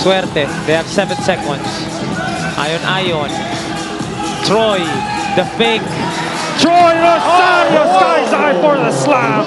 Suerte. They have seven seconds. Ayon Ayon. Troy. The fake. Troy Rosario oh, skies high for the slam.